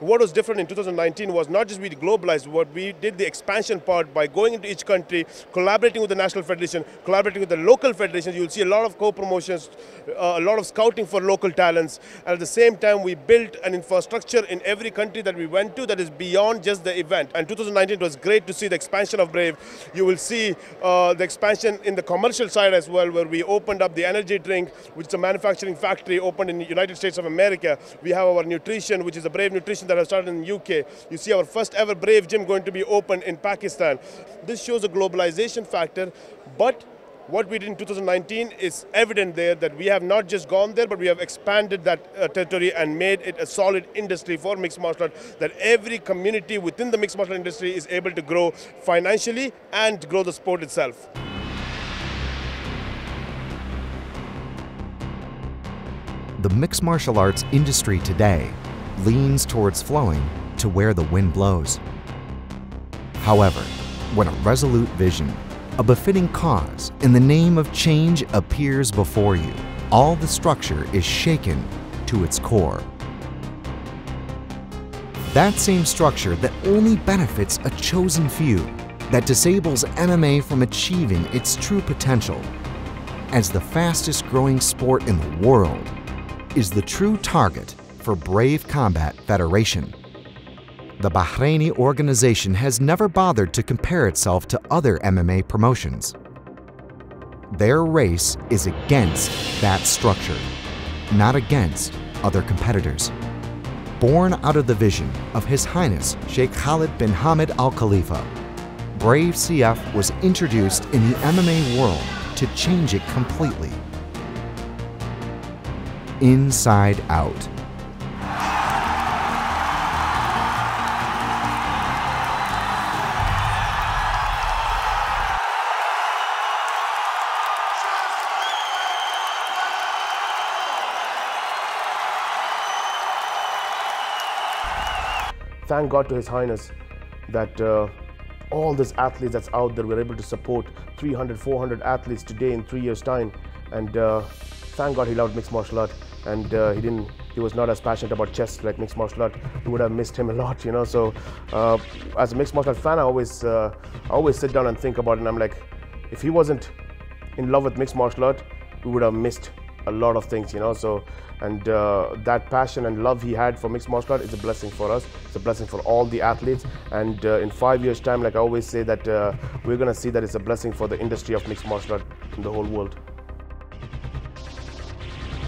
what was different in 2019 was not just we globalized, what we did the expansion part by going into each country, collaborating with the national federation, collaborating with the local federations. You'll see a lot of co-promotions, uh, a lot of scouting for local talents. And at the same time, we built an infrastructure in every country that we went to that is beyond just the event. And 2019 was great to see the expansion of Brave. You will see uh, the expansion in the commercial side as well, where we opened up the energy drink, which is a manufacturing factory opened in the United States of America. We have our nutrition, which is a Brave Nutrition that has started in the UK. You see our first ever Brave gym going to be opened in Pakistan. This shows a globalization factor, but what we did in 2019 is evident there that we have not just gone there, but we have expanded that uh, territory and made it a solid industry for mixed martial art, that every community within the mixed martial art industry is able to grow financially and grow the sport itself. The mixed martial arts industry today leans towards flowing to where the wind blows. However, when a resolute vision, a befitting cause, in the name of change appears before you, all the structure is shaken to its core. That same structure that only benefits a chosen few, that disables MMA from achieving its true potential, as the fastest growing sport in the world, is the true target for Brave Combat Federation. The Bahraini organization has never bothered to compare itself to other MMA promotions. Their race is against that structure, not against other competitors. Born out of the vision of His Highness Sheikh Khalid bin Hamad Al Khalifa, Brave CF was introduced in the MMA world to change it completely. Inside Out. Thank God to His Highness that uh, all these athletes that's out there, we're able to support 300, 400 athletes today in three years' time. And uh, thank God he loved mixed martial art. And uh, he didn't he was not as passionate about chess like mixed martial art. We would have missed him a lot you know? So uh, as a mixed martial art fan i always uh, I always sit down and think about it and i'm like if he wasn't in love with mixed martial art we would have missed a lot of things you know? So and uh, that passion and love he had for mixed martial art is a blessing for us it's a blessing for all the athletes and uh, in five years time like i always say that uh, we're going to see that it's a blessing for the industry of mixed martial art in the whole world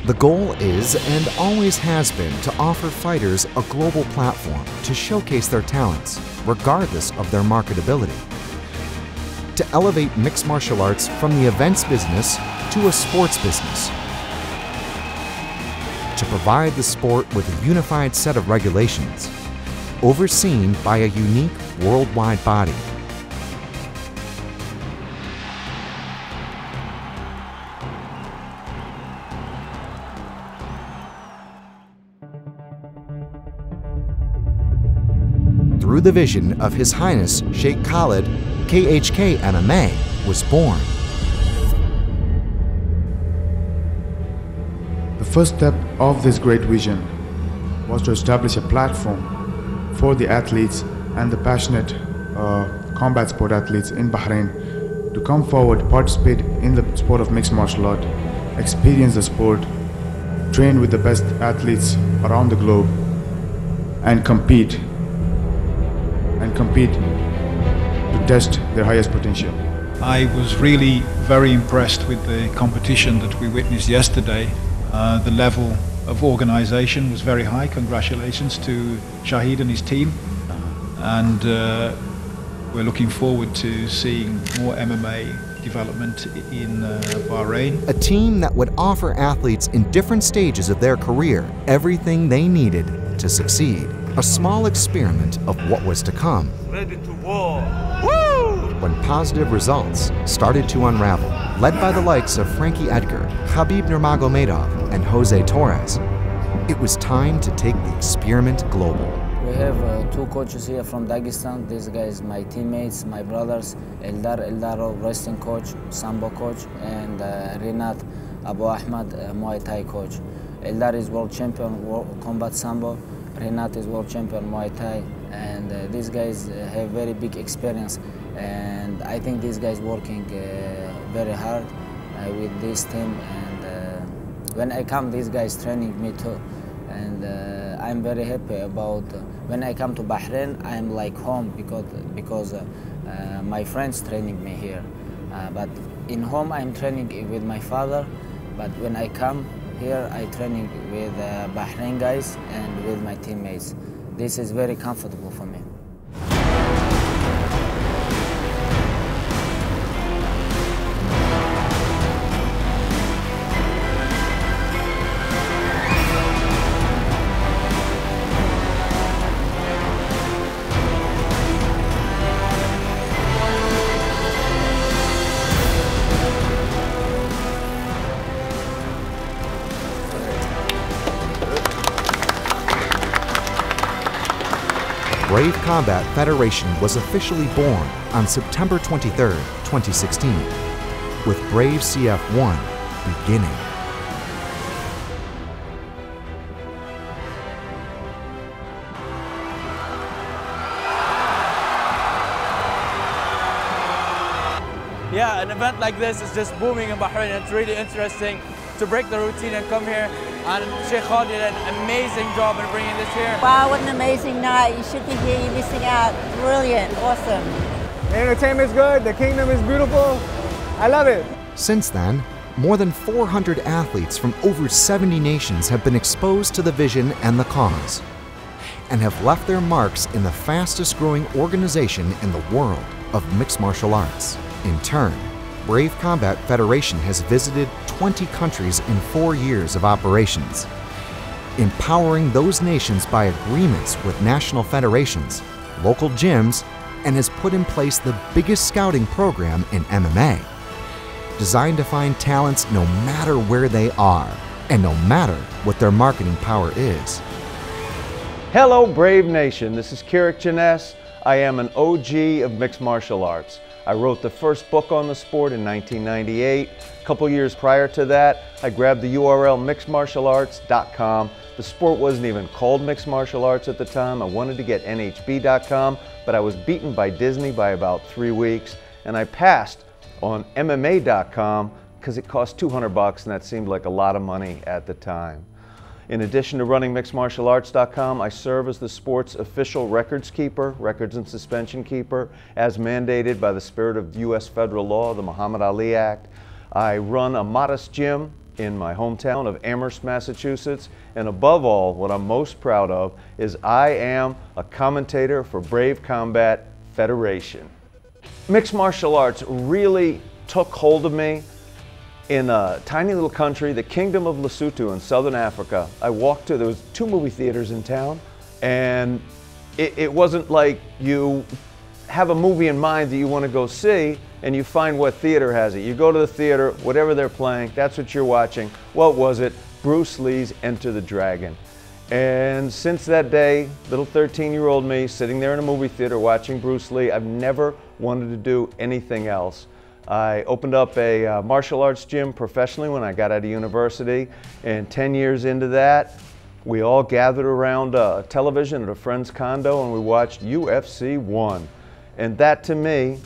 The goal is and always has been to offer fighters a global platform to showcase their talents, regardless of their marketability. To elevate mixed martial arts from the events business to a sports business. To provide the sport with a unified set of regulations, overseen by a unique worldwide body. through the vision of His Highness Sheikh Khalid, KHK MMA was born. First step of this great vision was to establish a platform for the athletes and the passionate uh, combat sport athletes in Bahrain to come forward, participate in the sport of mixed martial art, experience the sport, train with the best athletes around the globe, and compete and compete to test their highest potential. I was really very impressed with the competition that we witnessed yesterday. Uh, the level of organisation was very high. Congratulations to Shahid and his team. And uh, we're looking forward to seeing more MMA development in uh, Bahrain. A team that would offer athletes in different stages of their career everything they needed to succeed. A small experiment of what was to come. Ready to war. Woo! When positive results started to unravel, led by the likes of Frankie Edgar, Khabib Nurmagomedov, and Jose Torres, it was time to take the experiment global. We have uh, two coaches here from Dagestan. These guys, my teammates, my brothers, Eldar Eldaro, wrestling coach, Sambo coach, and uh, Rinat Abu Ahmad, uh, Muay Thai coach. Eldar is world champion, world combat Sambo. Renat is world champion Muay Thai, and uh, these guys uh, have very big experience. And I think these guys working uh, very hard uh, with this team. Uh, when I come, these guys training me too. And uh, I'm very happy about when I come to Bahrain. I'm like home because because my friends training me here. but in home, I'm training with my father. But when I come, here I training with uh, Bahrain guys and with my teammates. This is very comfortable for me. Combat Federation was officially born on September 23, 2016, with Brave CF1 beginning. Yeah, an event like this is just booming in Bahrain. It's really interesting to break the routine and come here. And Sheikh Khalid did an amazing job in bringing this here. Wow, what an amazing night. You should be here. You're missing out. Brilliant. Awesome. The entertainment's good. The kingdom is beautiful. I love it. Since then, more than 400 athletes from over 70 nations have been exposed to the vision and the cause, and have left their marks in the fastest growing organization in the world of mixed martial arts. In turn, Brave Combat Federation has visited 20 countries in four years of operations, empowering those nations by agreements with national federations, local gyms, and has put in place the biggest scouting program in MMA, designed to find talents no matter where they are and no matter what their marketing power is. Hello, Brave Nation. This is Kirik Jenness. I am an OG of mixed martial arts. I wrote the first book on the sport in 1998. A couple years prior to that, I grabbed the URL mixedmartialarts.com. The sport wasn't even called mixed martial arts at the time. I wanted to get NHB.com, but I was beaten by Disney by about three weeks, and I passed on MMA.com because it cost 200 bucks, and that seemed like a lot of money at the time. In addition to running mixedmartialarts.com, I serve as the sport's official records keeper, records and suspension keeper, as mandated by the spirit of U.S. federal law, the Muhammad Ali Act. I run a modest gym in my hometown of Amherst, Massachusetts. And above all, what I'm most proud of is I am a commentator for Brave Combat Federation. Mixed martial arts really took hold of me in a tiny little country, the Kingdom of Lesotho in southern Africa, I walked to, there was two movie theaters in town, and it, it, wasn't like you have a movie in mind that you want to go see, and you find what theater has it. You go to the theater, whatever they're playing, that's what you're watching. What was it? Bruce Lee's Enter the Dragon. And since that day, little 13-year-old me sitting there in a movie theater watching Bruce Lee, I've never wanted to do anything else. I opened up a uh, martial arts gym professionally when I got out of university, and 10 years into that, we all gathered around uh, television at a friend's condo and we watched UFC 1. And that to me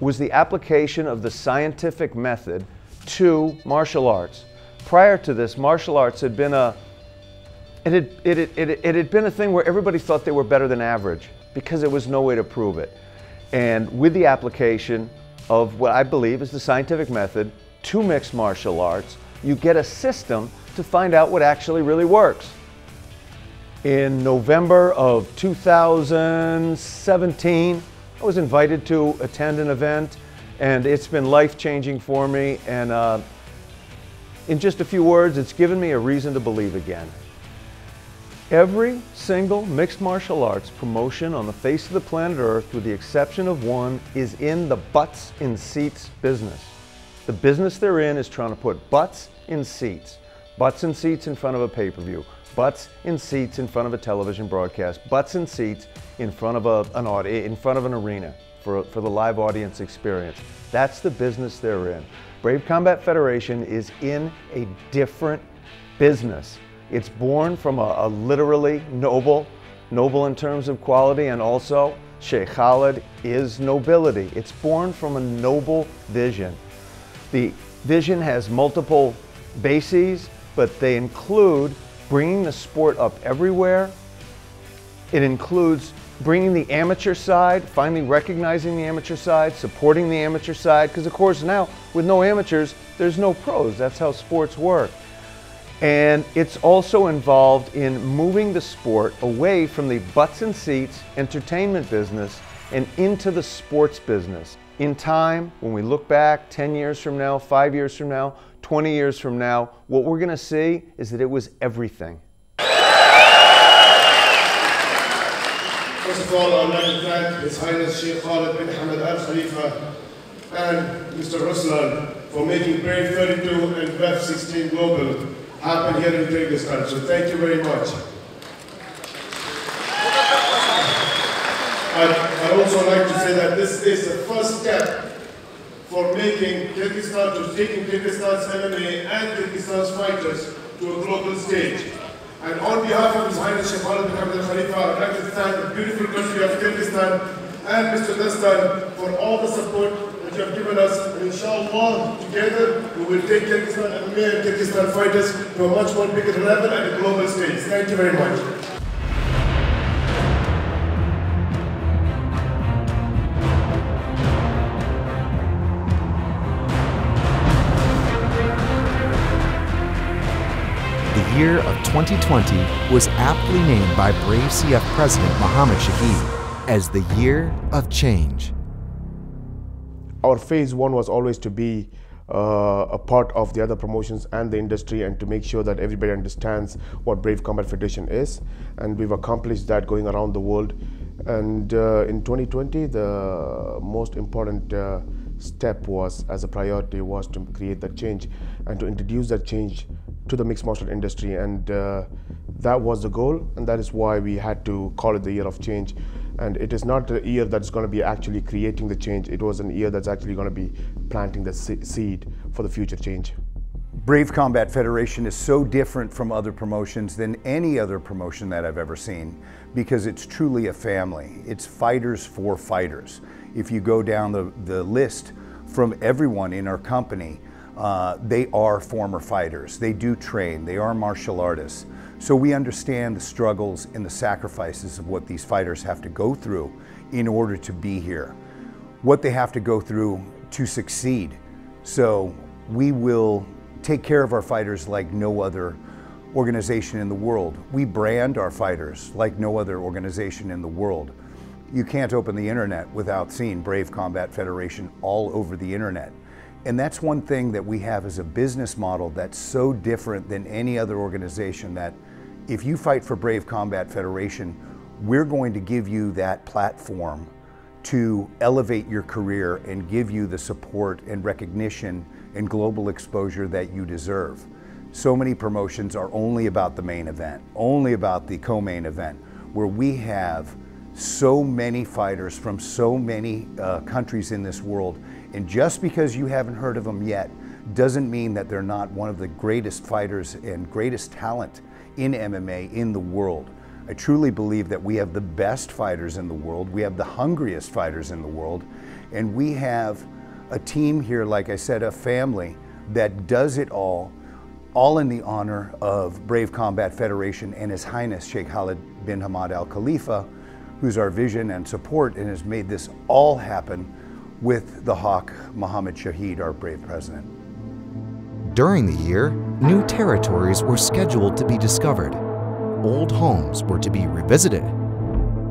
was the application of the scientific method to martial arts. Prior to this, martial arts had been a it had, it, it, it, it had been a thing where everybody thought they were better than average because there was no way to prove it. And with the application of what I believe is the scientific method to mixed martial arts, you get a system to find out what actually really works. In November of 2017, I was invited to attend an event and it's been life-changing for me and uh, in just a few words, it's given me a reason to believe again. Every single mixed martial arts promotion on the face of the planet Earth, with the exception of one, is in the butts in seats business. The business they're in is trying to put butts in seats. Butts in seats in front of a pay-per-view. Butts in seats in front of a television broadcast. Butts in seats in front of a, an in front of an arena for, for the live audience experience. That's the business they're in. Brave Combat Federation is in a different business. It's born from a, a literally noble, noble in terms of quality, and also Sheikh Khalid is nobility. It's born from a noble vision. The vision has multiple bases, but they include bringing the sport up everywhere. It includes bringing the amateur side, finally recognizing the amateur side, supporting the amateur side, because of course now with no amateurs, there's no pros. That's how sports work. And it's also involved in moving the sport away from the butts and seats entertainment business and into the sports business. In time, when we look back 10 years from now, five years from now, 20 years from now, what we're going to see is that it was everything. First of all, I would like to thank His Highness Sheikh Khalid bin Hamad Al Khalifa and Mr. Ruslan for making Brave 32 and BEF 16 Global happen here in Kyrgyzstan. So thank you very much. I'd, I'd also like to say that this is the first step for making Kyrgyzstan, to taking Kyrgyzstan's MMA and Kyrgyzstan's fighters to a global stage. And on behalf of His Highness Sheikh Khalid bin Khalifa, I'd like to thank the beautiful country of Kyrgyzstan and Mr. Dastan for all the support that you have given us. And inshallah, together we will take Kyrgyzstan MMA and Kyrgyzstan fighters to a much more bigger level and a global stage. Thank you very much. The year of 2020 was aptly named by Brave CF President Mohammed Shahid as the year of change. Our phase one was always to be uh, a part of the other promotions and the industry and to make sure that everybody understands what Brave Combat Federation is. And we've accomplished that going around the world. And uh, in 2020, the most important uh, step was, as a priority, was to create that change and to introduce that change to the mixed martial industry. And uh, that was the goal, and that is why we had to call it the year of change. And it is not a year that's going to be actually creating the change. It was an year that's actually going to be planting the seed for the future change. Brave Combat Federation is so different from other promotions than any other promotion that I've ever seen because it's truly a family. It's fighters for fighters. If you go down the, the list from everyone in our company, uh, they are former fighters. They do train, they are martial artists. So we understand the struggles and the sacrifices of what these fighters have to go through in order to be here, what they have to go through to succeed. So we will take care of our fighters like no other organization in the world. We brand our fighters like no other organization in the world. You can't open the internet without seeing Brave Combat Federation all over the internet. And that's one thing that we have as a business model that's so different than any other organization that if you fight for Brave Combat Federation, we're going to give you that platform to elevate your career and give you the support and recognition and global exposure that you deserve. So many promotions are only about the main event, only about the co-main event, where we have so many fighters from so many uh, countries in this world. And just because you haven't heard of them yet doesn't mean that they're not one of the greatest fighters and greatest talent in MMA in the world. I truly believe that we have the best fighters in the world. We have the hungriest fighters in the world. And we have a team here, like I said, a family that does it all, all in the honor of Brave Combat Federation and His Highness Sheikh Khalid bin Hamad Al Khalifa, who's our vision and support and has made this all happen with the hawk Mohammed Shahid, our brave president. During the year, new territories were scheduled to be discovered. Old homes were to be revisited.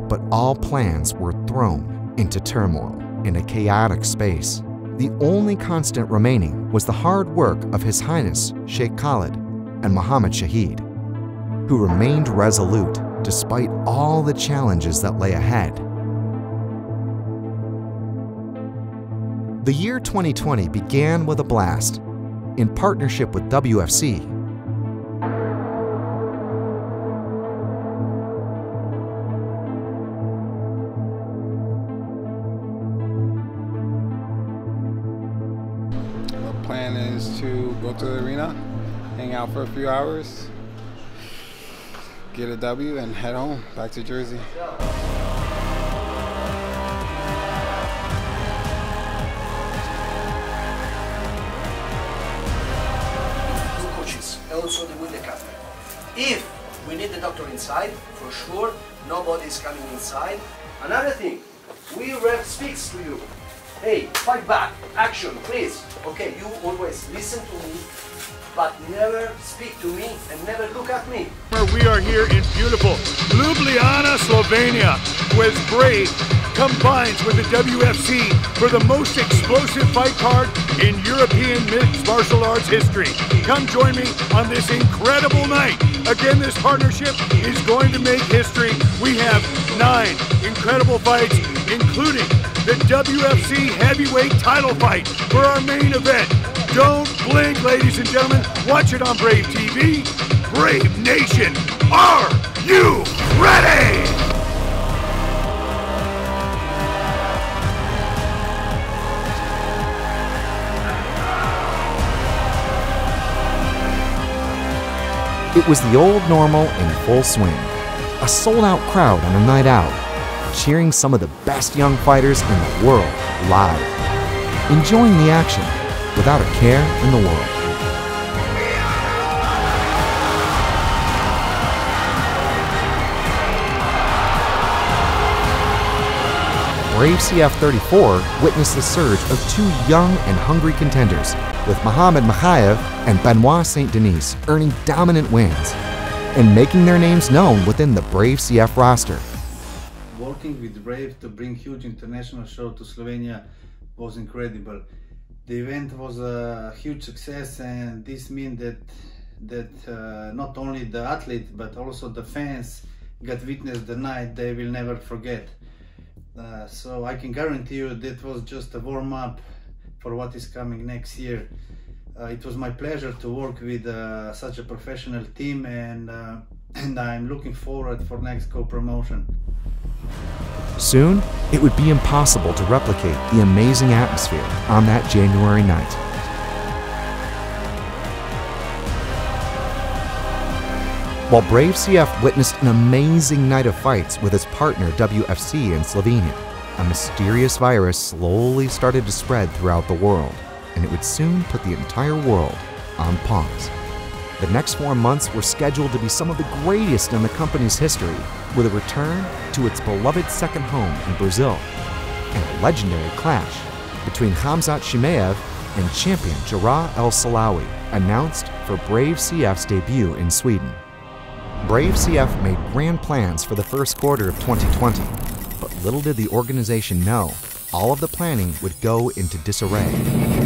But all plans were thrown into turmoil in a chaotic space. The only constant remaining was the hard work of His Highness Sheikh Khalid and Mohammed Shahid, who remained resolute despite all the challenges that lay ahead. The year 2020 began with a blast. In partnership with WFC, The plan is to go to the arena, hang out for a few hours, get a W, and head home back to Jersey. If we need the doctor inside, for sure, nobody is coming inside. Another thing, we ref speaks to you. Hey, fight back, action, please. Okay, you always listen to me, but never speak to me and never look at me. We are here in beautiful Ljubljana, Slovenia, with Brave combines with the WFC for the most explosive fight card in European mixed martial arts history. Come join me on this incredible night. Again, this partnership is going to make history. We have nine incredible fights, including the WFC heavyweight title fight for our main event. Don't blink, ladies and gentlemen. Watch it on Brave TV. Brave Nation, are you ready? It was the old normal in full swing. A sold out crowd on a night out, cheering some of the best young fighters in the world live. Enjoying the action without a care in the world. Brave CF34 witnessed the surge of two young and hungry contenders, with Mohamed Mokaev and Benoit St. Denis earning dominant wins and making their names known within the Brave CF roster. Working with Brave to bring huge international show to Slovenia was incredible. The event was a huge success and this means that that uh, not only the athlete but also the fans got witness the night they will never forget. Uh, so I can guarantee you that was just a warm up for what is coming next year. Uh, it was my pleasure to work with uh, such a professional team and uh, and I'm looking forward for next co-promotion. Soon, it would be impossible to replicate the amazing atmosphere on that January night. While Brave CF witnessed an amazing night of fights with its partner WFC in Slovenia, a mysterious virus slowly started to spread throughout the world, and it would soon put the entire world on pause. The next four months were scheduled to be some of the greatest in the company's history, with a return to its beloved second home in Brazil, and a legendary clash between Khamzat Chimaev and champion Jarrah El Salawi, announced for Brave CF's debut in Sweden. Brave CF made grand plans for the first quarter of 2020, but little did the organization know all of the planning would go into disarray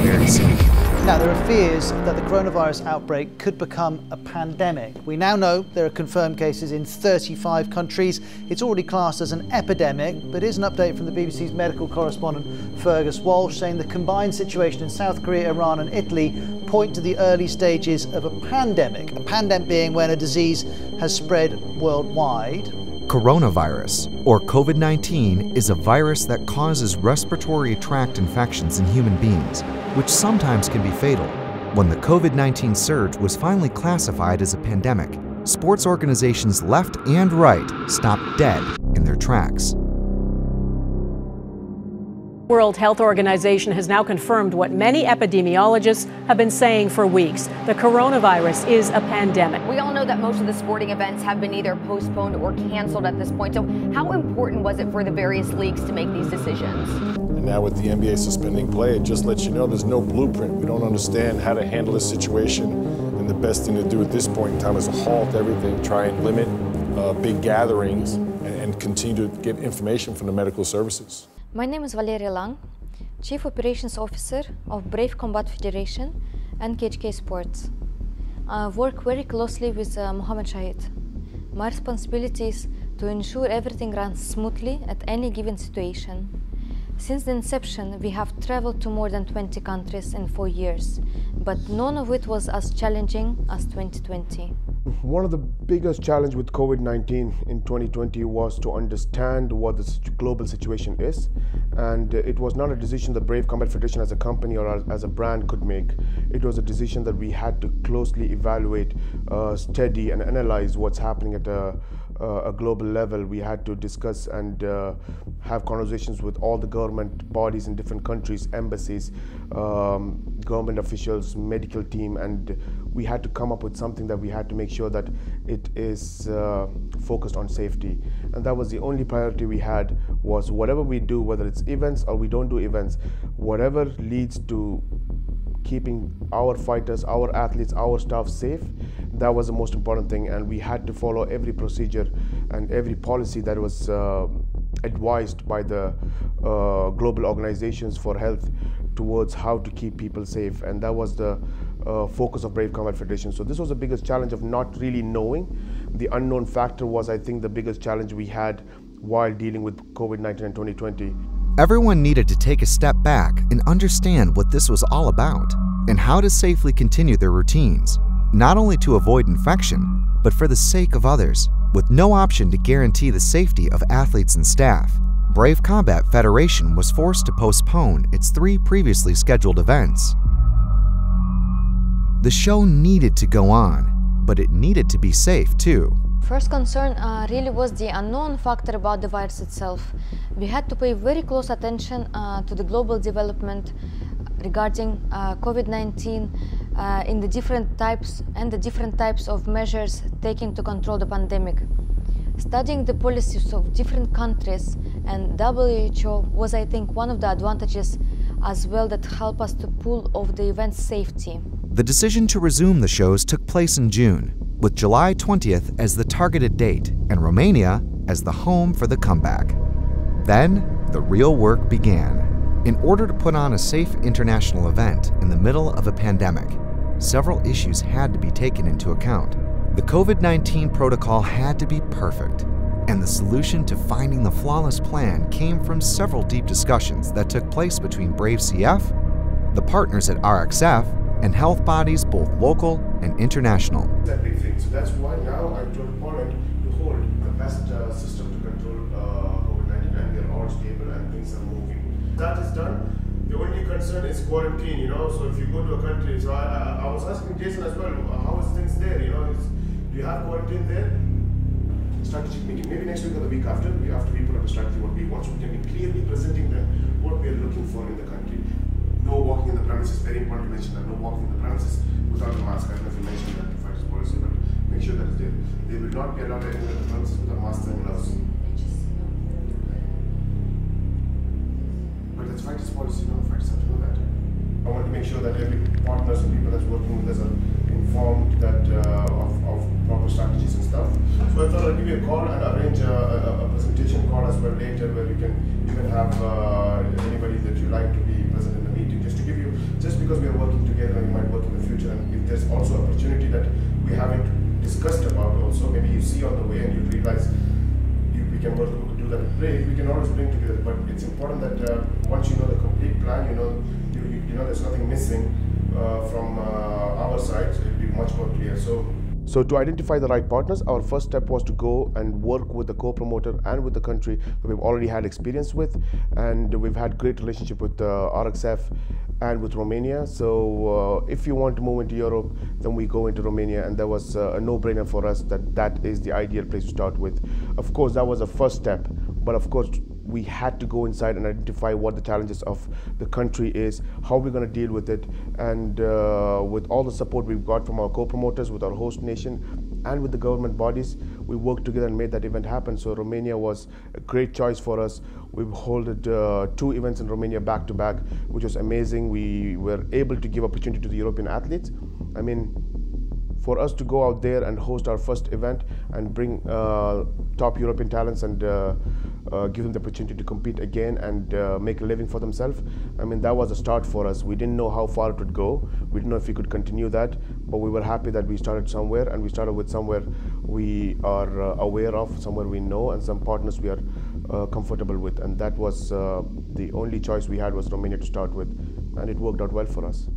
very soon. Now, there are fears that the coronavirus outbreak could become a pandemic. We now know there are confirmed cases in 35 countries. It's already classed as an epidemic, but here's an update from the BBC's medical correspondent Fergus Walsh saying the combined situation in South Korea, Iran, and Italy point to the early stages of a pandemic. A pandemic being when a disease has spread worldwide. Coronavirus, or COVID 19, is a virus that causes respiratory tract infections in human beings, which sometimes can be fatal. When the COVID 19 surge was finally classified as a pandemic, sports organizations left and right stopped dead in their tracks. World Health Organization has now confirmed what many epidemiologists have been saying for weeks. The coronavirus is a pandemic. We all know that most of the sporting events have been either postponed or canceled at this point. So how important was it for the various leagues to make these decisions? And now with the NBA suspending play, it just lets you know there's no blueprint. We don't understand how to handle this situation. And the best thing to do at this point in time is halt everything, try and limit uh, big gatherings, and, and continue to get information from the medical services. My name is Valeria Lang, Chief Operations Officer of Brave Combat Federation and KHK Sports. I work very closely with uh, Mohammed Shahid. My responsibility is to ensure everything runs smoothly at any given situation. Since the inception, we have traveled to more than 20 countries in four years, but none of it was as challenging as 2020. One of the biggest challenge with COVID-19 in 2020 was to understand what the global situation is. And it was not a decision that Brave Combat Federation as a company or as a brand could make. It was a decision that we had to closely evaluate, uh, study and analyze what's happening at a, uh, a global level. We had to discuss and uh, have conversations with all the government bodies in different countries, embassies, um, government officials, medical team, and we had to come up with something that we had to make sure that it is uh, focused on safety. And that was the only priority we had was whatever we do, whether it's events or we don't do events, whatever leads to keeping our fighters, our athletes, our staff safe, that was the most important thing. And we had to follow every procedure and every policy that was uh, advised by the uh, global organizations for health towards how to keep people safe. And that was the uh, focus of Brave Combat Federation. So this was the biggest challenge of not really knowing. The unknown factor was, I think, the biggest challenge we had while dealing with COVID-19 in 2020. Everyone needed to take a step back and understand what this was all about and how to safely continue their routines, not only to avoid infection, but for the sake of others. With no option to guarantee the safety of athletes and staff, Brave Combat Federation was forced to postpone its three previously scheduled events. The show needed to go on, but it needed to be safe too. First concern uh, really was the unknown factor about the virus itself. We had to pay very close attention uh, to the global development regarding uh, COVID-19 uh, in the different types and the different types of measures taken to control the pandemic. Studying the policies of different countries and WHO was, I think, one of the advantages as well that help us to pull off the event's safety. The decision to resume the shows took place in June, with July 20th as the targeted date and Romania as the home for the comeback. Then, the real work began. In order to put on a safe international event in the middle of a pandemic, several issues had to be taken into account. The COVID-19 protocol had to be perfect, and the solution to finding the flawless plan came from several deep discussions that took place between Brave CF, the partners at RXF, and health bodies both local and international. That big thing. So that's why now I've told Poland to hold the best uh, system to control uh, COVID-19 and we are all stable and things are moving. That is done. The only concern is quarantine, you know, so if you go to a country, so I, I, I was asking Jason as well, how is things there, you know, do you have quarantine there? Strategic meeting, maybe next week or the week after, we, after we put up a strategy, what we want, so we can be clearly presenting them what we are looking for in the country no walking in the premises, very important to mention that, no walking in the premises without a mask. I don't know if you mentioned that to fighters policy, but make sure that it's there. They will not be allowed enter the premises without masks and gloves. But that's fighters policy, no? Fighters have to know that. I want to make sure that every partners and people that's working with us are informed that uh, of, of proper strategies and stuff. So I thought I'd give you a call and arrange a, a, a presentation call as well later where you can even have uh, anybody if there's also opportunity that we haven't discussed about also, maybe you see on the way and you realize you, we can work do that Brave, we can always bring together, but it's important that uh, once you know the complete plan, you know, you, you, you know there's nothing missing uh, from uh, our side, so it'll be much more clear. So so to identify the right partners, our first step was to go and work with the co-promoter and with the country that we've already had experience with, and we've had great relationship with uh, RXF and with Romania. So uh, if you want to move into Europe, then we go into Romania, and that was uh, a no-brainer for us that that is the ideal place to start with. Of course, that was a first step, but of course we had to go inside and identify what the challenges of the country is, how we're going to deal with it, and uh, with all the support we've got from our co-promoters, with our host nation, and with the government bodies, we worked together and made that event happen. So Romania was a great choice for us. We've held uh, two events in Romania back to back, which was amazing. We were able to give opportunity to the European athletes. I mean, for us to go out there and host our first event and bring uh, top European talents and uh, uh, give them the opportunity to compete again and make a living for themselves. I mean, that was a start for us. We didn't know how far it would go. We didn't know if we could continue that, but we were happy that we started somewhere and we started with somewhere we are aware of, somewhere we know, and some partners we are uh, comfortable with. And that was uh, the only choice we had was Romania to start with, and it worked out well for us.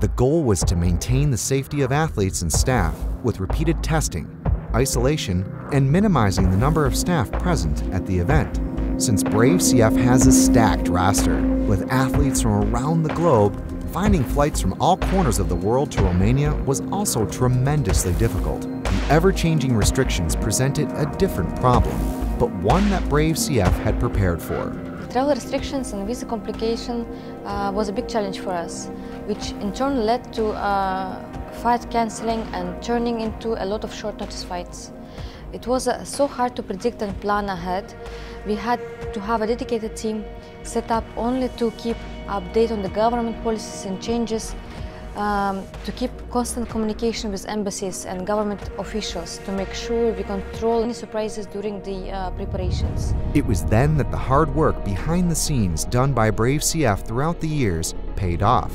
The goal was to maintain the safety of athletes and staff with repeated testing, isolation, and minimizing the number of staff present at the event. Since Brave CF has a stacked roster, with athletes from around the globe, finding flights from all corners of the world to Romania was also tremendously difficult. The ever-changing restrictions presented a different problem, but one that Brave CF had prepared for. Travel restrictions and visa complication uh, was a big challenge for us, which in turn led to uh, fight cancelling and turning into a lot of short notice fights. It was uh, so hard to predict and plan ahead. We had to have a dedicated team set up only to keep update on the government policies and changes, um, to keep constant communication with embassies and government officials to make sure we control any surprises during the uh, preparations. It was then that the hard work behind the scenes done by Brave CF throughout the years paid off.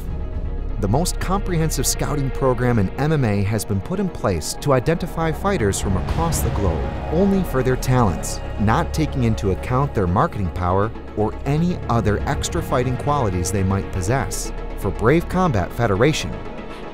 The most comprehensive scouting program in MMA has been put in place to identify fighters from across the globe only for their talents, not taking into account their marketing power or any other extra fighting qualities they might possess. For Brave Combat Federation,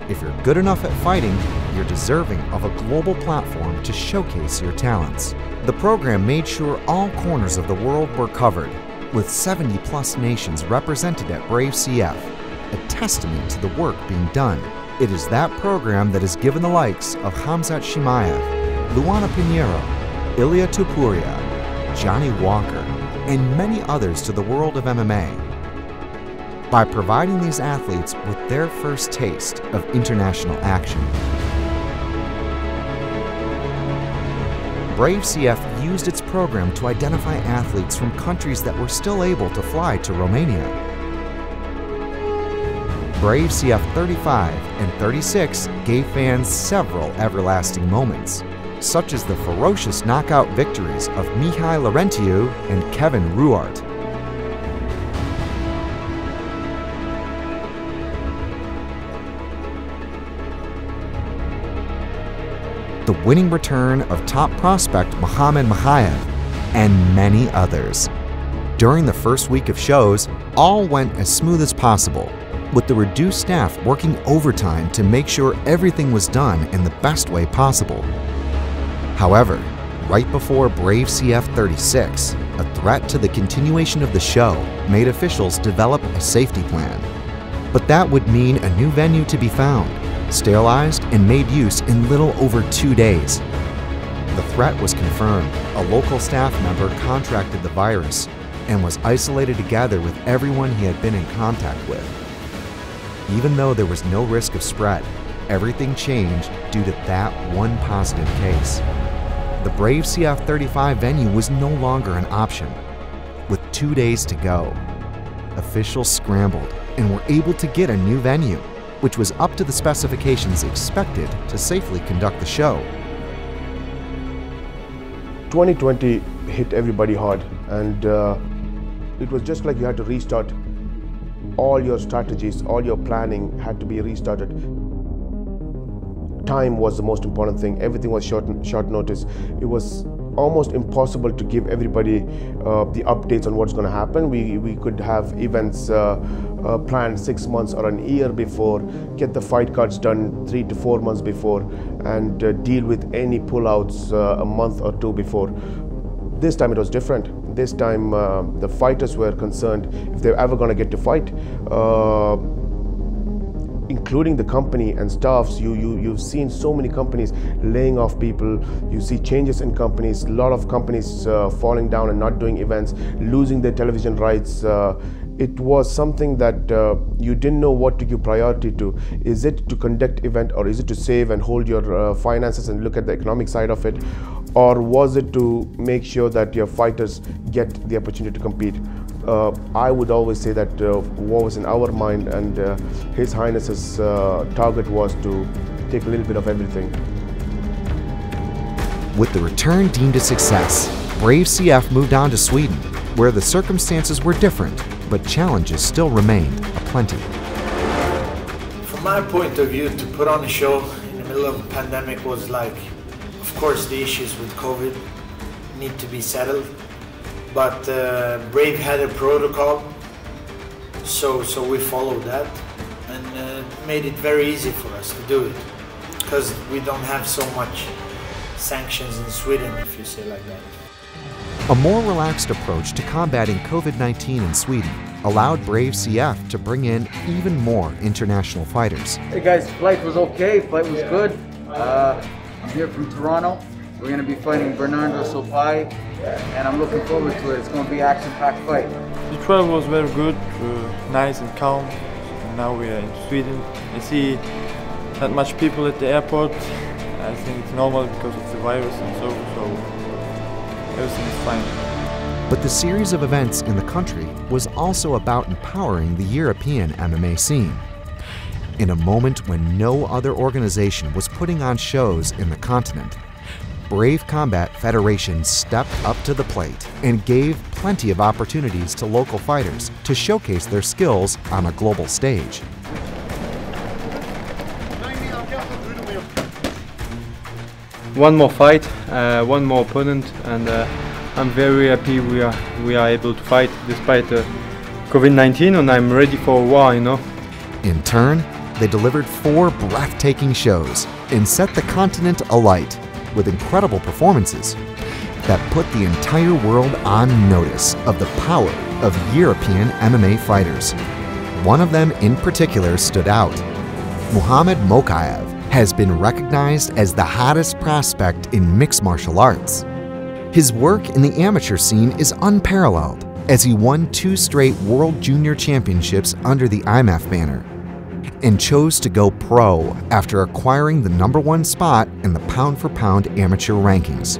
if you're good enough at fighting, you're deserving of a global platform to showcase your talents. The program made sure all corners of the world were covered, with 70 plus nations represented at Brave CF a testament to the work being done. It is that program that has given the likes of Khamzat Chimaev, Luana Pinheiro, Ilia Topuria, Johnny Walker, and many others to the world of MMA. By providing these athletes with their first taste of international action. Brave CF used its program to identify athletes from countries that were still able to fly to Romania Brave CF 35 and 36 gave fans several everlasting moments, such as the ferocious knockout victories of Mihai Laurentiu and Kevin Ruart. The winning return of top prospect Mohamed Mokaev, and many others. During the first week of shows, all went as smooth as possible, with the reduced staff working overtime to make sure everything was done in the best way possible. However, right before Brave CF 36, a threat to the continuation of the show made officials develop a safety plan. But that would mean a new venue to be found, sterilized and made use in little over two days. The threat was confirmed. A local staff member contracted the virus and was isolated together with everyone he had been in contact with. Even though there was no risk of spread, everything changed due to that one positive case. The Brave CF 35 venue was no longer an option. With two days to go, officials scrambled and were able to get a new venue, which was up to the specifications expected to safely conduct the show. 2020 hit everybody hard, and uh, it was just like you had to restart all your strategies, all your planning had to be restarted. Time was the most important thing. Everything was short, short notice. It was almost impossible to give everybody uh, the updates on what's going to happen. We, we could have events uh, uh, planned six months or an year before, get the fight cards done three to four months before, and uh, deal with any pullouts uh, a month or two before. This time it was different this time uh, the fighters were concerned if they're ever going to get to fight. Uh, including the company and staffs you, you you've seen so many companies laying off people you see changes in companies a lot of companies uh, falling down and not doing events losing their television rights uh, it was something that uh, you didn't know what to give priority to. Is it to conduct event or is it to save and hold your uh, finances and look at the economic side of it? Or was it to make sure that your fighters get the opportunity to compete? Uh, I would always say that uh, what was in our mind and uh, His Highness's uh, target was to take a little bit of everything. With the return deemed a success, Brave CF moved on to Sweden, where the circumstances were different but challenges still remained aplenty. From my point of view, to put on a show in the middle of a pandemic was like, of course, the issues with COVID need to be settled, but uh, Brave had a protocol, so so we followed that. and uh, made it very easy for us to do it because we don't have so much sanctions in Sweden, if you say like that. A more relaxed approach to combating COVID 19 in Sweden allowed Brave CF to bring in even more international fighters. Hey guys, flight was okay, flight was good. Uh, I'm here from Toronto. We're going to be fighting Bernardo Sopaj, and I'm looking forward to it. It's going to be action-packed fight. The travel was very good, uh, nice and calm. And now we are in Sweden. I see not much people at the airport. I think it's normal because of the virus and so, so everything is fine. But the series of events in the country was also about empowering the European MMA scene. In a moment when no other organization was putting on shows in the continent, Brave Combat Federation stepped up to the plate and gave plenty of opportunities to local fighters to showcase their skills on a global stage. One more fight, uh, one more opponent, and uh, I'm very happy we are we are able to fight despite uh, COVID-19, and I'm ready for a war, you know. In turn, they delivered four breathtaking shows and set the continent alight with incredible performances that put the entire world on notice of the power of European MMA fighters. One of them in particular stood out. Muhammad Mokaev has been recognized as the hottest prospect in mixed martial arts. His work in the amateur scene is unparalleled as he won two straight World Junior Championships under the IMMAF banner and chose to go pro after acquiring the number one spot in the pound for pound amateur rankings.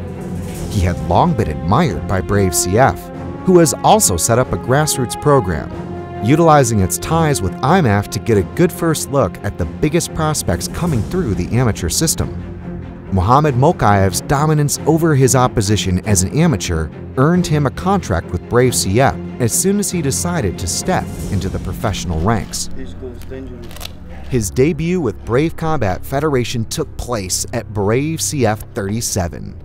He had long been admired by Brave CF, who has also set up a grassroots program, utilizing its ties with IMMAF to get a good first look at the biggest prospects coming through the amateur system. Muhammad Mokaev's dominance over his opposition as an amateur earned him a contract with Brave CF as soon as he decided to step into the professional ranks. His debut with Brave Combat Federation took place at Brave CF 37,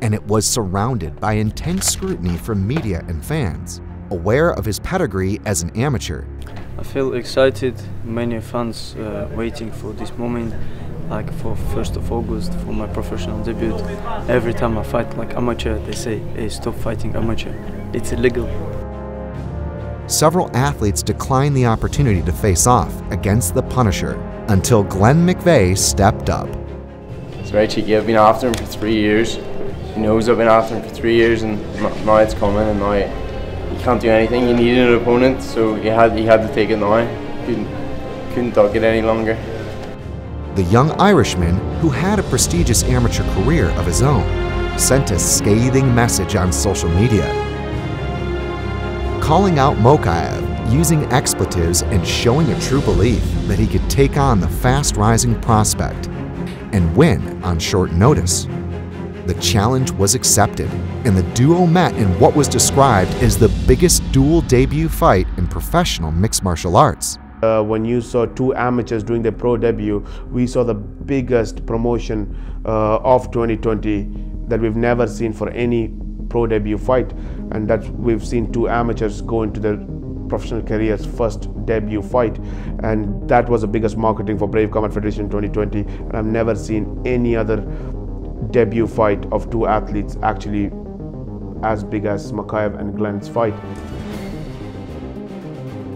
and it was surrounded by intense scrutiny from media and fans, aware of his pedigree as an amateur. I feel excited, many fans uh, waiting for this moment, like for 1st of August for my professional debut. Every time I fight like amateur, they say, hey, stop fighting amateur, it's illegal. Several athletes declined the opportunity to face off against the Punisher until Glenn McVeigh stepped up. It's very cheeky. I've been after him for three years. He knows I've been after him for three years, and now it's coming, and now he can't do anything. He needed an opponent, so he had he had to take it now. Couldn't couldn't duck it any longer. The young Irishman, who had a prestigious amateur career of his own, sent a scathing message on social media, calling out Mokaev using expletives and showing a true belief that he could take on the fast-rising prospect and win on short notice. The challenge was accepted, and the duo met in what was described as the biggest dual debut fight in professional mixed martial arts. Uh, when you saw two amateurs doing their pro debut, we saw the biggest promotion uh, of 2020 that we've never seen for any pro debut fight, and that we've seen two amateurs go into their professional career's first debut fight, and that was the biggest marketing for Brave Combat Federation 2020. And I've never seen any other debut fight of two athletes actually as big as Mokaev and Glenn's fight.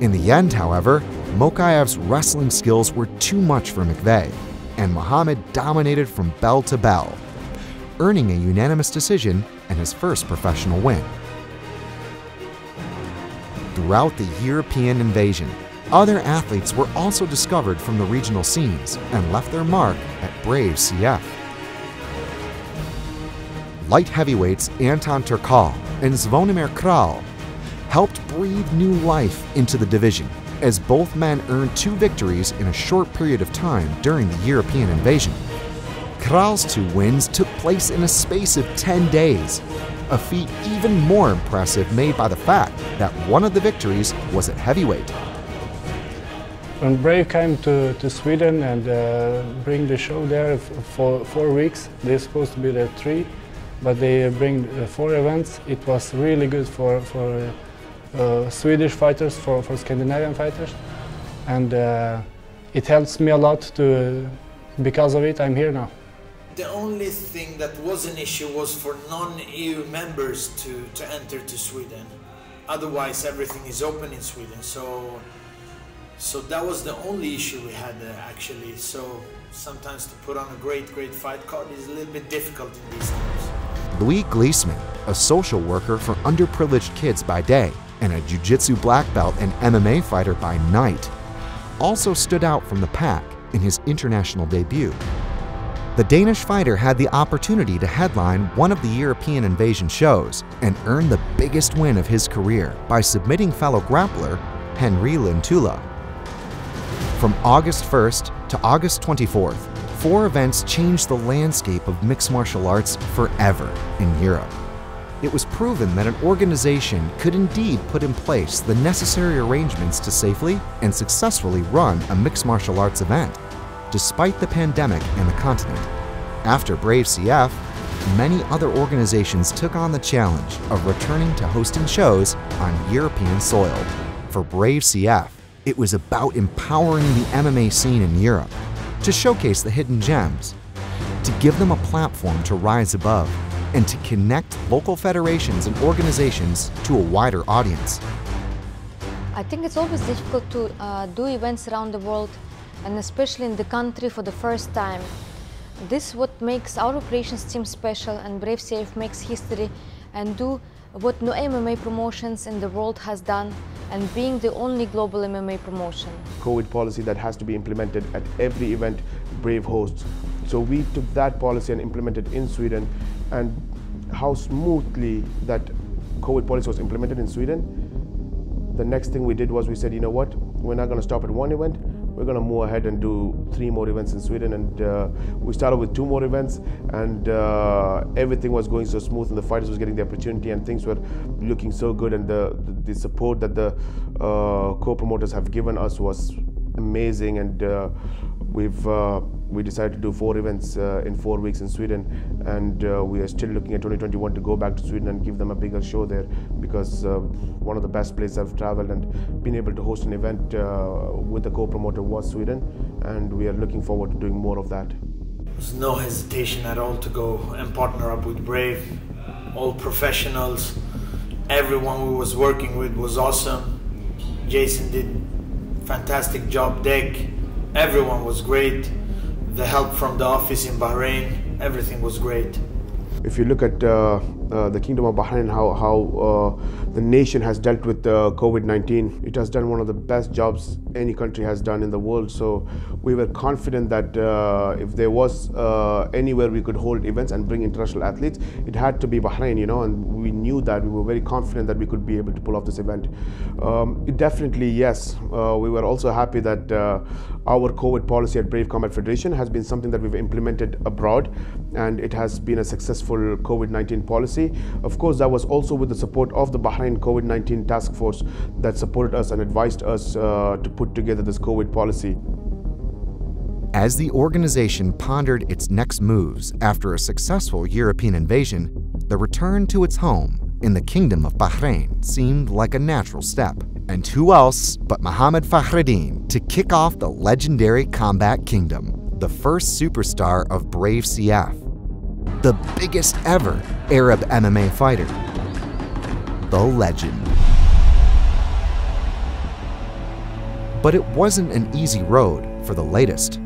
In the end, however, Mokaev's wrestling skills were too much for McVeigh, and Muhammad dominated from bell to bell, earning a unanimous decision and his first professional win. Throughout the European invasion, other athletes were also discovered from the regional scenes and left their mark at Brave CF. Light heavyweights Anton Turkalj and Zvonimir Kral helped breathe new life into the division as both men earned two victories in a short period of time during the European invasion. Kral's two wins took place in a space of 10 days, a feat even more impressive made by the fact that one of the victories was at heavyweight. When Brave came to, to Sweden and uh, bring the show there for four weeks, they're supposed to be there three, but they bring four events. It was really good for, for uh, Swedish fighters, for, for Scandinavian fighters. And uh, it helps me a lot to, because of it, I'm here now. The only thing that was an issue was for non-EU members to, to enter to Sweden. Otherwise, everything is open in Sweden. So, so that was the only issue we had uh, actually. So sometimes to put on a great, great fight card is a little bit difficult in these times. Louis Glismann, a social worker for underprivileged kids by day and a jiu-jitsu black belt and MMA fighter by night, also stood out from the pack in his international debut. The Danish fighter had the opportunity to headline one of the European invasion shows and earn the biggest win of his career by submitting fellow grappler Henri Lintula. From August 1st to August 24th, four events changed the landscape of mixed martial arts forever in Europe. It was proven that an organization could indeed put in place the necessary arrangements to safely and successfully run a mixed martial arts event, despite the pandemic and the continent. After Brave CF, many other organizations took on the challenge of returning to hosting shows on European soil. For Brave CF, it was about empowering the MMA scene in Europe, to showcase the hidden gems, to give them a platform to rise above, and to connect local federations and organizations to a wider audience. I think it's always difficult to uh, do events around the world and especially in the country for the first time. This is what makes our operations team special and Brave CF makes history and do what no MMA promotions in the world has done and being the only global MMA promotion. COVID policy that has to be implemented at every event Brave hosts. So we took that policy and implemented in Sweden and how smoothly that COVID policy was implemented in Sweden. The next thing we did was we said, you know what, we're not going to stop at one event, we're going to move ahead and do three more events in Sweden. And uh, we started with two more events, and uh, everything was going so smooth, and the fighters was getting the opportunity, and things were looking so good. And the the, support that the uh, co-promoters have given us was amazing, and uh, we've uh, we decided to do four events uh, in four weeks in Sweden, and uh, we are still looking at 2021 to go back to Sweden and give them a bigger show there because uh, one of the best places I've traveled and been able to host an event uh, with the co-promoter was Sweden, and we are looking forward to doing more of that. There's no hesitation at all to go and partner up with Brave, all professionals. Everyone we was working with was awesome. Jason did fantastic job. Deck, everyone was great the help from the office in Bahrain, everything was great. If you look at uh, uh, the Kingdom of Bahrain, how, how uh, the nation has dealt with uh, COVID-19, it has done one of the best jobs any country has done in the world. So we were confident that uh, if there was uh, anywhere we could hold events and bring international athletes, it had to be Bahrain, you know, and we knew that. We were very confident that we could be able to pull off this event. Um, definitely, yes. we were also happy that our COVID policy at Brave Combat Federation has been something that we've implemented abroad, and it has been a successful COVID-19 policy. Of course, that was also with the support of the Bahrain COVID-19 task force that supported us and advised us uh, to put together this COVID policy. As the organization pondered its next moves after a successful European invasion, the return to its home in the Kingdom of Bahrain seemed like a natural step. And who else but Mohammed Fakhreddin to kick off the legendary Combat Kingdom, the first superstar of Brave CF, the biggest ever Arab MMA fighter, the legend. But it wasn't an easy road for the latest,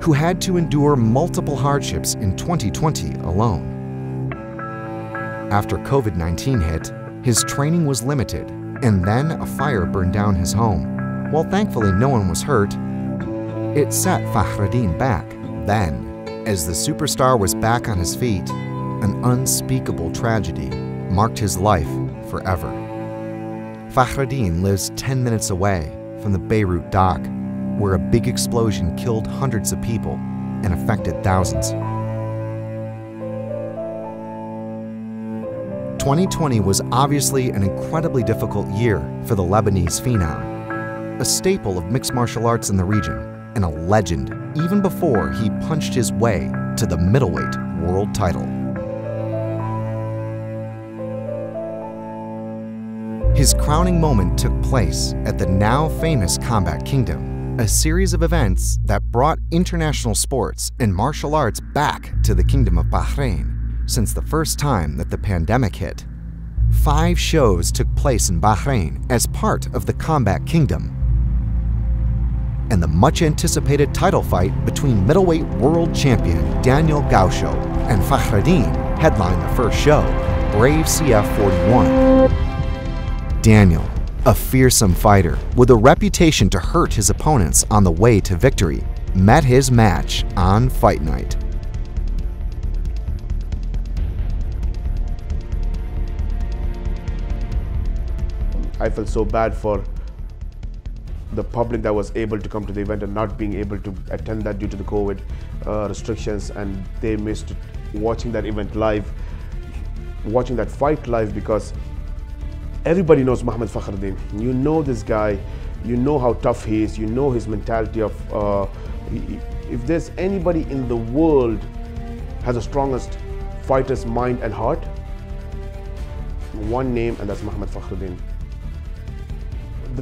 who had to endure multiple hardships in 2020 alone. After COVID 19 hit, his training was limited, and then a fire burned down his home. While thankfully no one was hurt, it set Fakhreddin back. Then, as the superstar was back on his feet, an unspeakable tragedy marked his life forever. Fakhreddin lives 10 minutes away from the Beirut dock, where a big explosion killed hundreds of people and affected thousands. 2020 was obviously an incredibly difficult year for the Lebanese phenom, a staple of mixed martial arts in the region and a legend even before he punched his way to the middleweight world title. His crowning moment took place at the now famous Combat Kingdom, a series of events that brought international sports and martial arts back to the Kingdom of Bahrain since the first time that the pandemic hit. Five shows took place in Bahrain as part of the Combat Kingdom. And the much anticipated title fight between middleweight world champion Daniel Gaucho and Fakhreddin headlined the first show, Brave CF 41. Daniel, a fearsome fighter with a reputation to hurt his opponents on the way to victory, met his match on fight night. I felt so bad for the public that was able to come to the event and not being able to attend that due to the COVID uh, restrictions and they missed watching that event live, watching that fight live because everybody knows Muhammad Fakhreddin. You know this guy, you know how tough he is, you know his mentality of, uh, if there's anybody in the world has the strongest fighter's mind and heart, one name and that's Muhammad Fakhreddin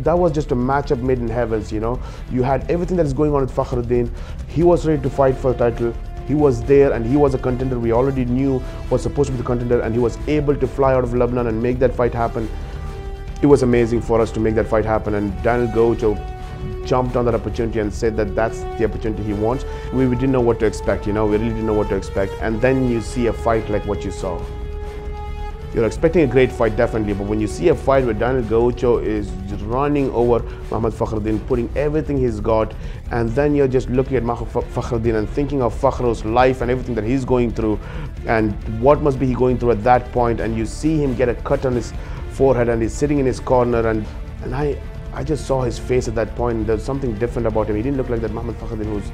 that was just a matchup made in heavens, you know. You had everything that is going on with Fakhreddin. He was ready to fight for the title. He was there and he was a contender. We already knew was supposed to be the contender and he was able to fly out of Lebanon and make that fight happen. It was amazing for us to make that fight happen and Daniel Gaucho jumped on that opportunity and said that that's the opportunity he wants. We, we didn't know what to expect, you know, we really didn't know what to expect. And then you see a fight like what you saw. You're expecting a great fight, definitely, but when you see a fight where Daniel Gaucho is running over Muhammad Fakhreddin, putting everything he's got, and then you're just looking at Muhammad Fakhreddin and thinking of Fakhro's life and everything that he's going through, and what must be he going through at that point, and you see him get a cut on his forehead, and he's sitting in his corner, and, and I, I just saw his face at that point. There's something different about him. He didn't look like that Muhammad Fakhreddin who's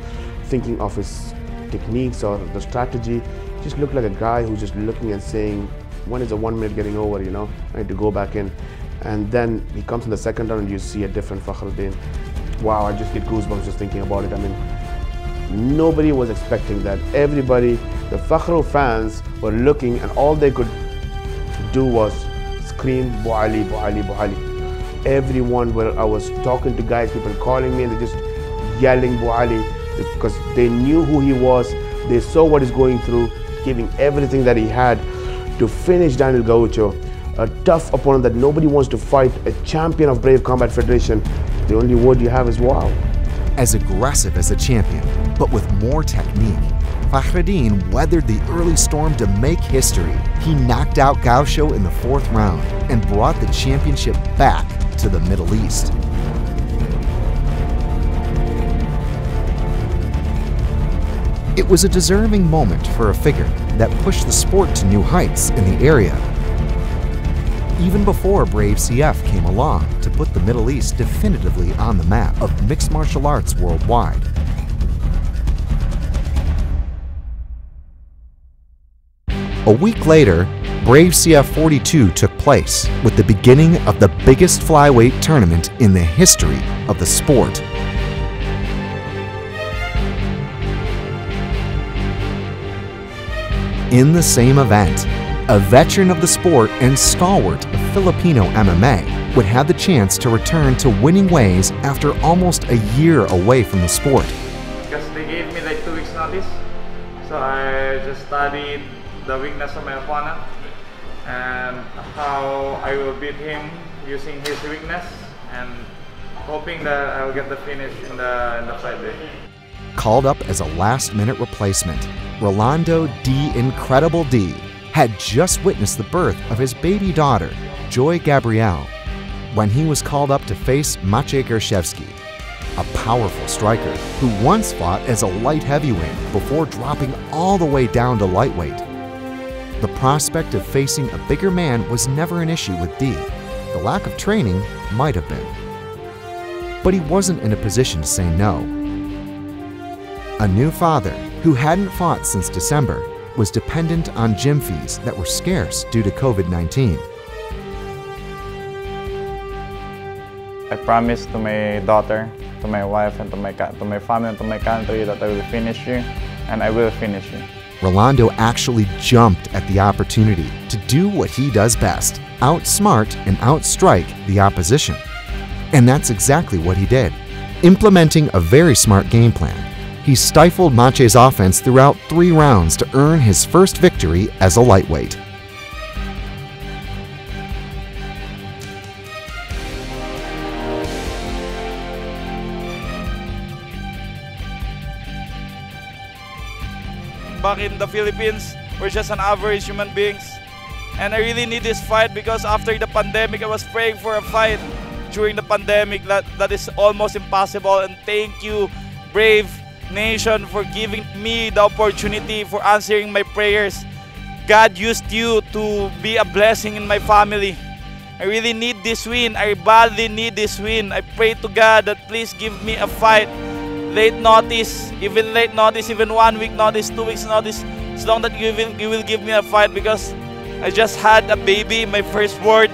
thinking of his techniques or the strategy. He just looked like a guy who's just looking and saying, when is the one minute getting over, you know? I need to go back in. And then he comes in the second round and you see a different Fakhreddin. Wow, I just get goosebumps just thinking about it. I mean, nobody was expecting that. Everybody, the Fakhro fans were looking and all they could do was scream, Buali, Buali, Buali. Everyone where I was talking to guys, people calling me and they're just yelling Buali because they knew who he was. They saw what he's going through, giving everything that he had to finish Daniel Gaucho, a tough opponent that nobody wants to fight, a champion of Brave Combat Federation. The only word you have is wow. As aggressive as a champion, but with more technique, Fakhreddin weathered the early storm to make history. He knocked out Gaucho in the fourth round and brought the championship back to the Middle East. It was a deserving moment for a figure that pushed the sport to new heights in the area. Even before Brave CF came along to put the Middle East definitively on the map of mixed martial arts worldwide. A week later, Brave CF 42 took place with the beginning of the biggest flyweight tournament in the history of the sport in the same event. A veteran of the sport and stalwart of Filipino MMA would have the chance to return to winning ways after almost a year away from the sport. Because they gave me like two weeks notice, so I just studied the weakness of my opponent and how I will beat him using his weakness and hoping that I will get the finish in the, in the fight day. Called up as a last minute replacement, Rolando Dy. Incredible Dy had just witnessed the birth of his baby daughter, Joy Gabrielle, when he was called up to face Maciej Gierszewski, a powerful striker who once fought as a light heavyweight before dropping all the way down to lightweight. The prospect of facing a bigger man was never an issue with Dy. The lack of training might have been. But he wasn't in a position to say no. A new father who hadn't fought since December, was dependent on gym fees that were scarce due to COVID 19. I promised to my daughter, to my wife, and to my, to my family, and to my country that I will finish you, and I will finish you. Rolando actually jumped at the opportunity to do what he does best outsmart and outstrike the opposition. And that's exactly what he did. Implementing a very smart game plan, he stifled Maciej's offense throughout three rounds to earn his first victory as a lightweight. In the Philippines, we're just an average human beings. And I really need this fight because after the pandemic, I was praying for a fight during the pandemic that, that is almost impossible. And thank you, brave nation, for giving me the opportunity for answering my prayers. God used you to be a blessing in my family. I really need this win. I badly need this win. I pray to God that please give me a fight. Late notice, even late notice, even one week notice, two weeks notice, as long that you will, you will give me a fight because I just had a baby, my firstborn,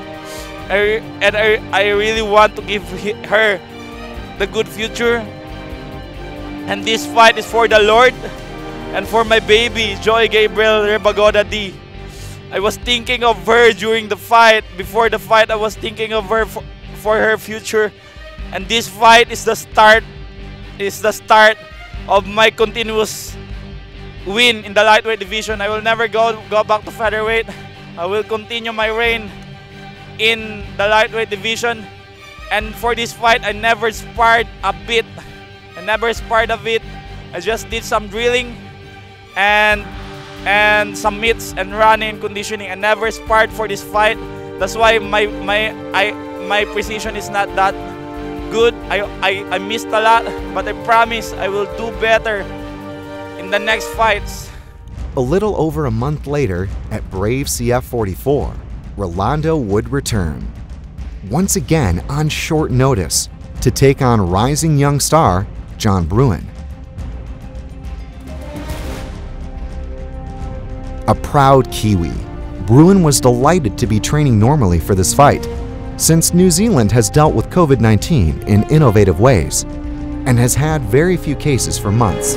I, and I, I really want to give her the good future. And this fight is for the Lord and for my baby, Joy Gabriel Rebagoda Dy. I was thinking of her during the fight. Before the fight, I was thinking of her for, for her future. And this fight is the start is the start of my continuous win in the lightweight division. I will never go go back to featherweight. I will continue my reign in the lightweight division. And for this fight, I never sparred a bit. I never sparred a bit. I just did some drilling and and some meets and running conditioning. I never sparred for this fight. That's why my my I my precision is not that good. I, I, I missed a lot, but I promise I will do better in the next fights. A little over a month later, at Brave CF 44, Rolando would return. Once again on short notice to take on rising young star John Bruin. A proud Kiwi, Bruin was delighted to be training normally for this fight, since New Zealand has dealt with COVID 19 in innovative ways and has had very few cases for months.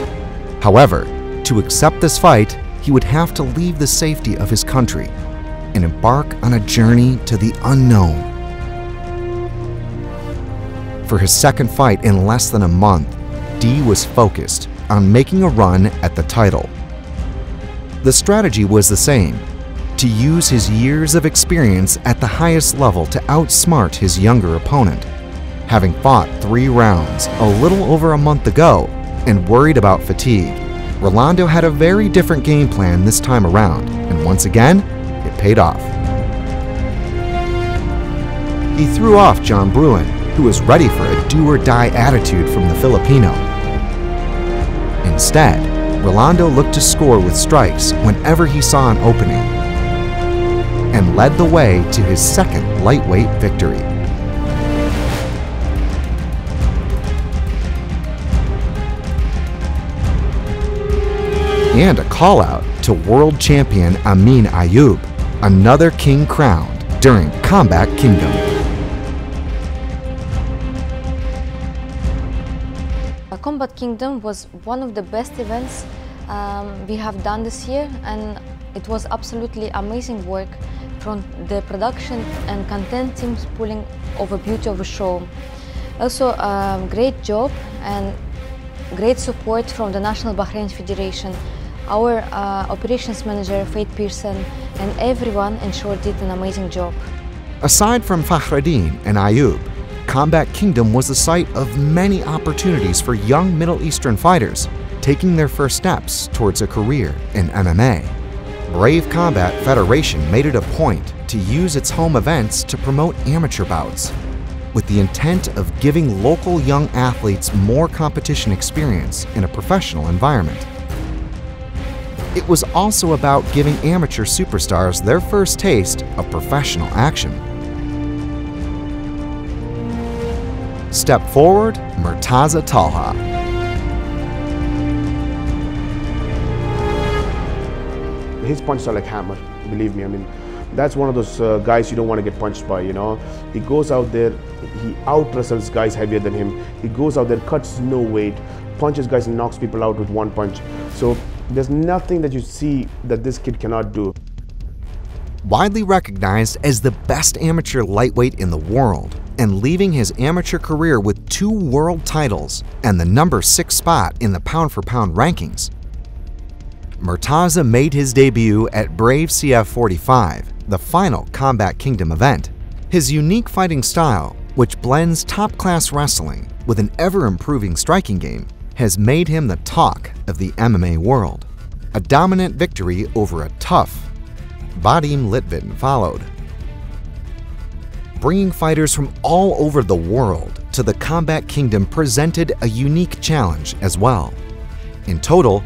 However, to accept this fight, he would have to leave the safety of his country and embark on a journey to the unknown. For his second fight in less than a month, Dy was focused on making a run at the title. The strategy was the same to use his years of experience at the highest level to outsmart his younger opponent. Having fought three rounds a little over a month ago and worried about fatigue, Rolando had a very different game plan this time around, and once again, it paid off. He threw off John Bruin, who was ready for a do or die attitude from the Filipino. Instead, Rolando looked to score with strikes whenever he saw an opening and led the way to his second lightweight victory. And a call out to world champion Amin Ayoub, another king crowned during Combat Kingdom. Combat Kingdom was one of the best events um, we have done this year and it was absolutely amazing work from the production and content teams pulling of a beauty of a show. Also, um, great job and great support from the National Bahrain Federation. Our uh, operations manager, Faith Pearson, and everyone in short did an amazing job. Aside from Fakhreddin and Ayoub, Combat Kingdom was the site of many opportunities for young Middle Eastern fighters taking their first steps towards a career in MMA. Brave Combat Federation made it a point to use its home events to promote amateur bouts, with the intent of giving local young athletes more competition experience in a professional environment. It was also about giving amateur superstars their first taste of professional action. Step forward, Murtaza Talha. His punches are like hammer, believe me. I mean, that's one of those uh, guys you don't want to get punched by, you know. He goes out there, he out wrestles guys heavier than him. He goes out there, cuts no weight, punches guys and knocks people out with one punch. So there's nothing that you see that this kid cannot do. Widely recognized as the best amateur lightweight in the world and leaving his amateur career with two world titles and the number six spot in the pound for pound rankings. Murtaza made his debut at Brave CF 45, the final Combat Kingdom event. His unique fighting style, which blends top class wrestling with an ever improving striking game, has made him the talk of the MMA world. A dominant victory over a tough Vadim Litvin followed. Bringing fighters from all over the world to the Combat Kingdom presented a unique challenge as well. In total,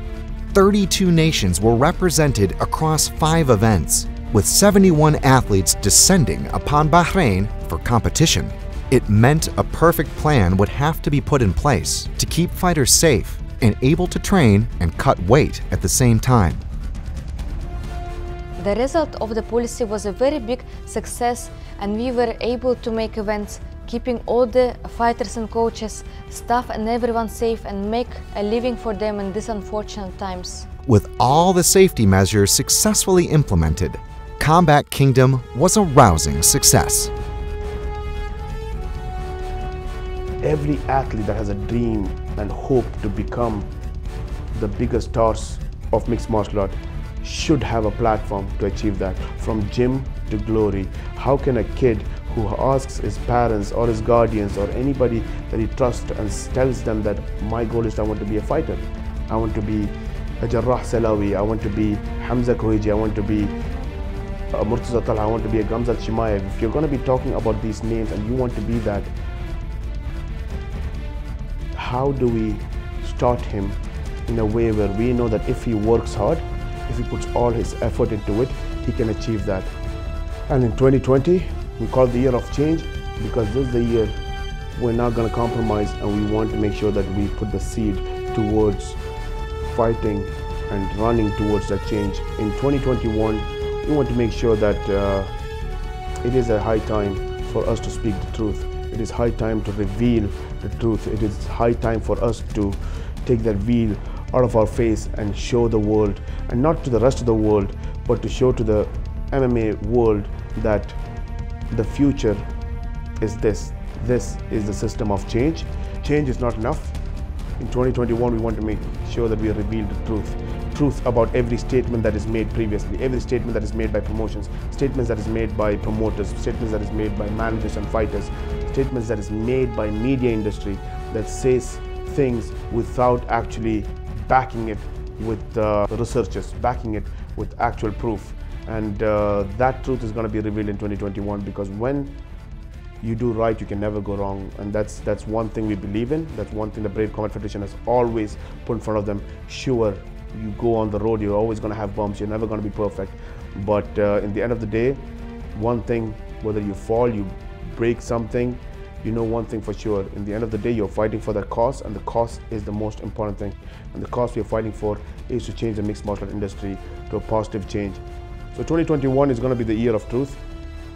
32 nations were represented across five events, with 71 athletes descending upon Bahrain for competition. It meant a perfect plan would have to be put in place to keep fighters safe and able to train and cut weight at the same time. The result of the policy was a very big success and we were able to make events keeping all the fighters and coaches, staff and everyone safe and make a living for them in these unfortunate times. With all the safety measures successfully implemented, Combat Kingdom was a rousing success. Every athlete that has a dream and hope to become the biggest stars of mixed martial art should have a platform to achieve that. From gym to glory, how can a kid who asks his parents or his guardians or anybody that he trusts and tells them that my goal is I want to be a fighter, I want to be a Jarrah Salawi, I want to be Hamza Kooheji, I want to be a Murtaza Talha, I want to be a Khamzat Chimaev. If you're going to be talking about these names and you want to be that, how do we start him in a way where we know that if he works hard, if he puts all his effort into it, he can achieve that. And in 2020, we call it the year of change because this is the year we're not going to compromise and we want to make sure that we put the seed towards fighting and running towards that change. In 2021, we want to make sure that uh, it is a high time for us to speak the truth. It is high time to reveal the truth. It is high time for us to take that veil out of our face and show the world, and not to the rest of the world, but to show to the MMA world that the future is this. This is the system of change. Change is not enough. In 2021, we want to make sure that we reveal the truth. Truth about every statement that is made previously, every statement that is made by promotions, statements that is made by promoters, statements that is made by managers and fighters, statements that is made by media industry that says things without actually backing it with uh, researchers, backing it with actual proof. And uh, that truth is going to be revealed in 2021 because when you do right, you can never go wrong. And that's, that's one thing we believe in. That's one thing the Brave Combat Federation has always put in front of them. Sure, you go on the road, you're always going to have bumps, you're never going to be perfect. But uh, in the end of the day, one thing, whether you fall, you break something, you know one thing for sure. In the end of the day, you're fighting for that cause, and the cause is the most important thing. And the cause we're fighting for is to change the mixed martial art industry to a positive change. So 2021 is going to be the year of truth,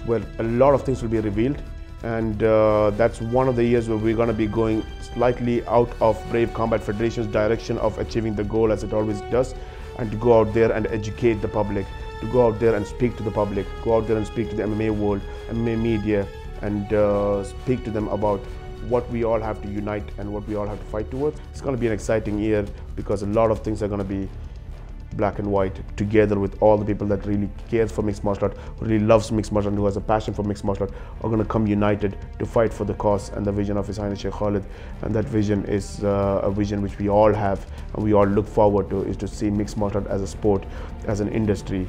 where a lot of things will be revealed. And uh, that's one of the years where we're going to be going slightly out of Brave Combat Federation's direction of achieving the goal as it always does, and to go out there and educate the public, to go out there and speak to the public, go out there and speak to the MMA world, MMA media, and uh, speak to them about what we all have to unite and what we all have to fight towards. It's going to be an exciting year because a lot of things are going to be black and white together with all the people that really cares for mixed martial art, who really loves mixed martial art, who has a passion for mixed martial art, are going to come united to fight for the cause and the vision of His Highness Sheikh Khalid. And that vision is uh, a vision which we all have and we all look forward to, is to see mixed martial art as a sport, as an industry,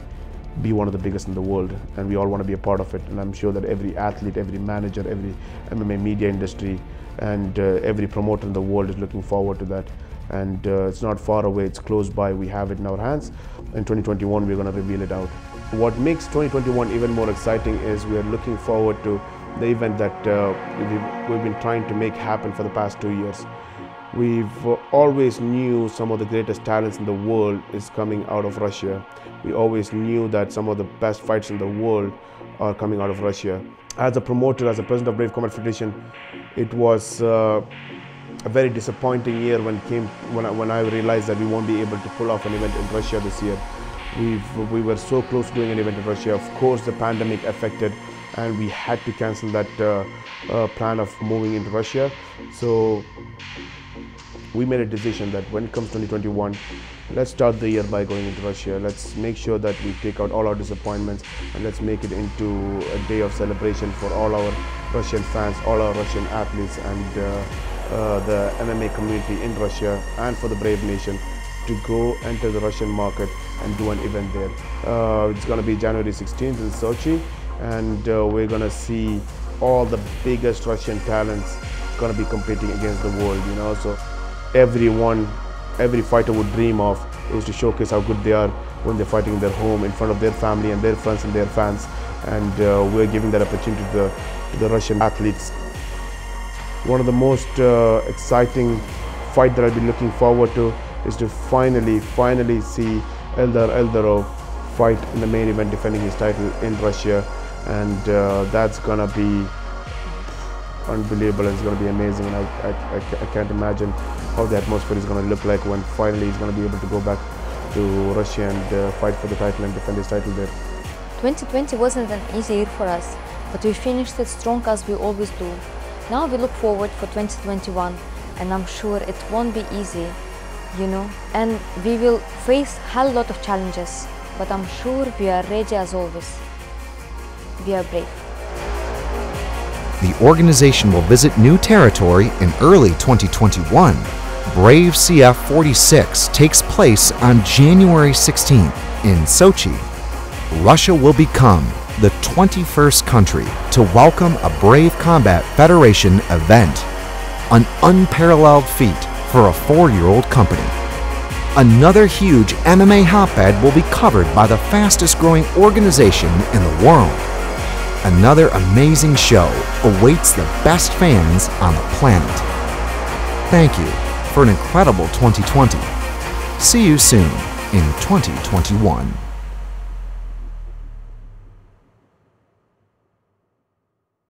be one of the biggest in the world. And we all want to be a part of it. And I'm sure that every athlete, every manager, every MMA media industry and uh, every promoter in the world is looking forward to that and uh, it's not far away, it's close by, we have it in our hands. In 2021 we're going to reveal it out. What makes 2021 even more exciting is we are looking forward to the event that uh, we've, we've been trying to make happen for the past two years. We've always knew some of the greatest talents in the world is coming out of Russia. We always knew that some of the best fights in the world are coming out of Russia. As a promoter, as a president of Brave Combat Federation, it was uh, a very disappointing year when came when I, when I realized that we won't be able to pull off an event in Russia this year. We've, we were so close to doing an event in Russia. Of course, the pandemic affected and we had to cancel that uh, uh, plan of moving into Russia. So we made a decision that when it comes 2021, let's start the year by going into Russia. Let's make sure that we take out all our disappointments and let's make it into a day of celebration for all our Russian fans, all our Russian athletes, and uh, uh, the MMA community in Russia, and for the Brave Nation to go enter the Russian market and do an event there. Uh, it's going to be January 16th in Sochi, and uh, we're going to see all the biggest Russian talents going to be competing against the world. You know, so everyone, every fighter would dream of is to showcase how good they are when they're fighting in their home in front of their family and their friends and their fans. And uh, we're giving that opportunity to the, to the Russian athletes. One of the most uh, exciting fight that I've been looking forward to is to finally, finally see Eldar Eldarov fight in the main event defending his title in Russia. And uh, that's gonna be unbelievable it's going to be amazing and I, I, I, can't imagine how the atmosphere is going to look like when finally he's going to be able to go back to Russia and uh, fight for the title and defend his title there. 2020 wasn't an easy year for us, but we finished it strong as we always do. Now we look forward for 2021 and I'm sure it won't be easy, you know, and we will face a hell lot of challenges, but I'm sure we are ready as always. We are brave the organization will visit new territory in early 2021. Brave CF 46 takes place on January 16th in Sochi. Russia will become the 21st country to welcome a Brave Combat Federation event, an unparalleled feat for a four-year-old company. Another huge MMA hotbed will be covered by the fastest growing organization in the world another amazing show awaits the best fans on the planet. Thank you for an incredible 2020. See you soon in 2021.